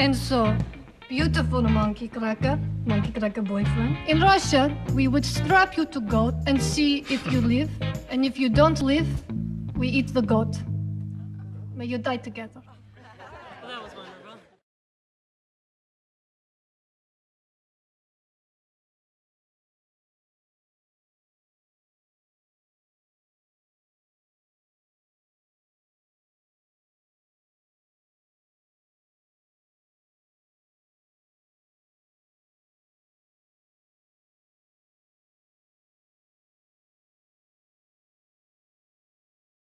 And so, beautiful monkey cracker, monkey cracker boyfriend. In Russia, we would strap you to goat and see if you live. And if you don't live, we eat the goat. May you die together.